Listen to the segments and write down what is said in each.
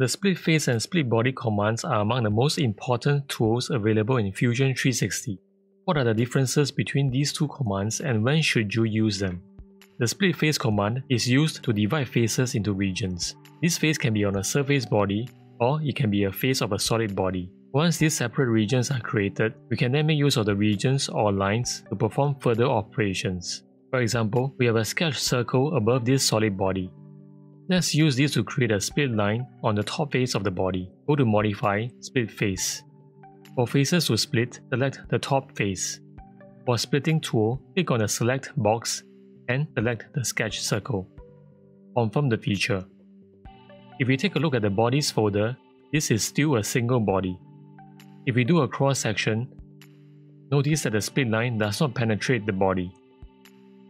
The split face and split body commands are among the most important tools available in Fusion 360. What are the differences between these two commands and when should you use them? The split face command is used to divide faces into regions. This face can be on a surface body or it can be a face of a solid body. Once these separate regions are created, we can then make use of the regions or lines to perform further operations. For example, we have a sketch circle above this solid body. Let's use this to create a split line on the top face of the body. Go to Modify, Split Face. For faces to split, select the top face. For splitting tool, click on the select box and select the sketch circle. Confirm the feature. If we take a look at the bodies folder, this is still a single body. If we do a cross section, notice that the split line does not penetrate the body.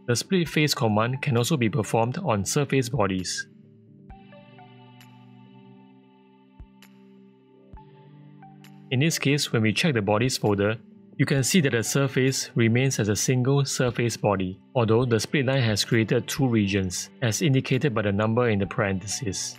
The split face command can also be performed on surface bodies. In this case, when we check the bodies folder, you can see that the surface remains as a single surface body, although the split line has created two regions, as indicated by the number in the parentheses.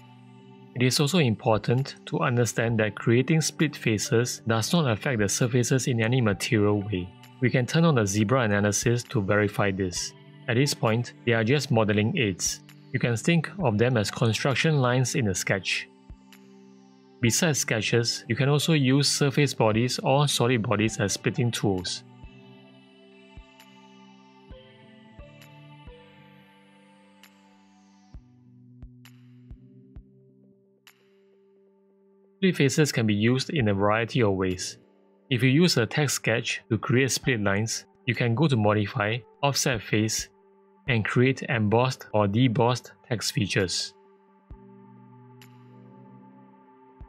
It is also important to understand that creating split faces does not affect the surfaces in any material way. We can turn on the zebra analysis to verify this. At this point, they are just modeling aids. You can think of them as construction lines in a sketch. Besides sketches, you can also use surface bodies or solid bodies as splitting tools. Split faces can be used in a variety of ways. If you use a text sketch to create split lines, you can go to Modify, Offset Face, and create embossed or debossed text features.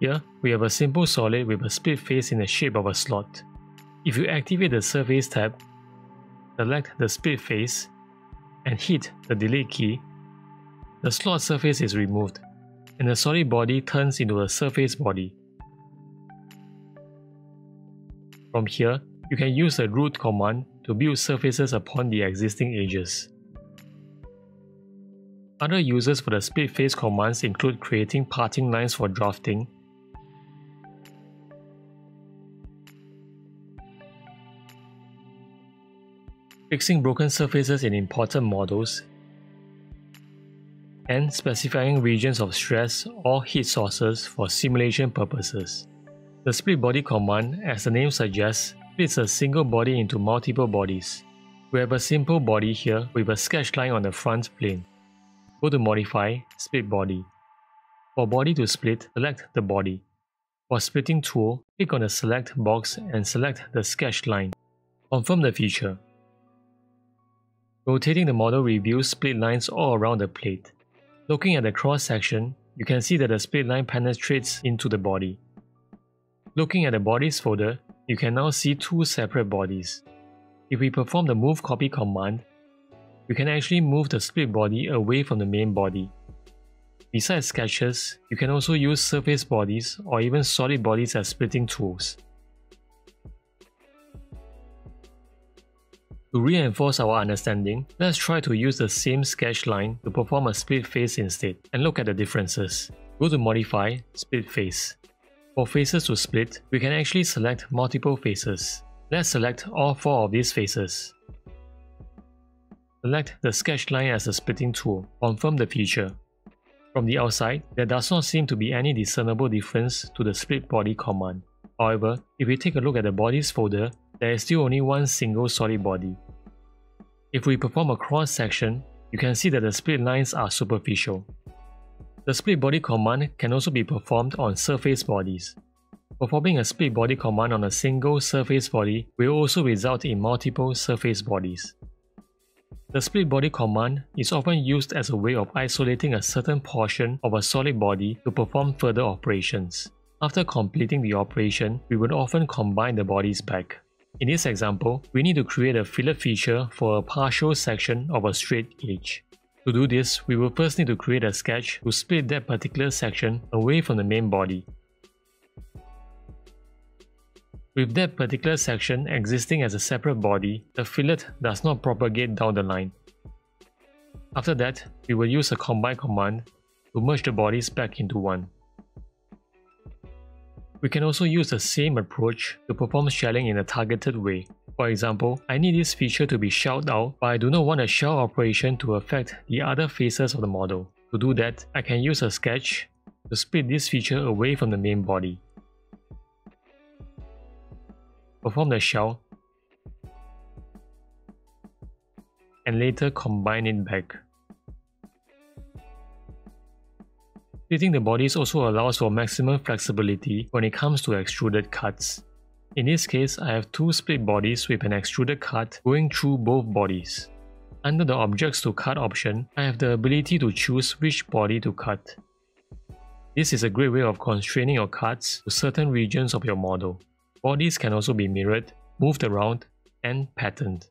Here, we have a simple solid with a split face in the shape of a slot. If you activate the Surface tab, select the split face, and hit the delete key, the slot surface is removed and the solid body turns into a surface body. From here, you can use the root command to build surfaces upon the existing edges. Other uses for the split face commands include creating parting lines for drafting, fixing broken surfaces in important models, and specifying regions of stress or heat sources for simulation purposes. The split body command, as the name suggests, splits a single body into multiple bodies. We have a simple body here with a sketch line on the front plane. Go to Modify, Split Body. For body to split, select the body. For splitting tool, click on the select box and select the sketch line. Confirm the feature. Rotating the model reveals split lines all around the plate. Looking at the cross section, you can see that the split line penetrates into the body. Looking at the bodies folder, you can now see two separate bodies. If we perform the move copy command, we can actually move the split body away from the main body. Besides sketches, you can also use surface bodies or even solid bodies as splitting tools. To reinforce our understanding, let's try to use the same sketch line to perform a split face instead and look at the differences. Go to Modify, Split Face. For faces to split, we can actually select multiple faces. Let's select all four of these faces. Select the sketch line as a splitting tool. Confirm the feature. From the outside, there does not seem to be any discernible difference to the split body command. However, if we take a look at the bodies folder, there is still only one single solid body. If we perform a cross section, you can see that the split lines are superficial. The split body command can also be performed on surface bodies. Performing a split body command on a single surface body will also result in multiple surface bodies. The split body command is often used as a way of isolating a certain portion of a solid body to perform further operations. After completing the operation, we would often combine the bodies back. In this example, we need to create a fillet feature for a partial section of a straight edge. To do this, we will first need to create a sketch to split that particular section away from the main body. With that particular section existing as a separate body, the fillet does not propagate down the line. After that, we will use a combine command to merge the bodies back into one. We can also use the same approach to perform shelling in a targeted way. For example, I need this feature to be shelled out, but I do not want a shell operation to affect the other faces of the model. To do that, I can use a sketch to split this feature away from the main body. Perform the shell and later combine it back. Splitting the bodies also allows for maximum flexibility when it comes to extruded cuts. In this case, I have two split bodies with an extruded cut going through both bodies. Under the Objects to Cut option, I have the ability to choose which body to cut. This is a great way of constraining your cuts to certain regions of your model. Bodies can also be mirrored, moved around, and patterned.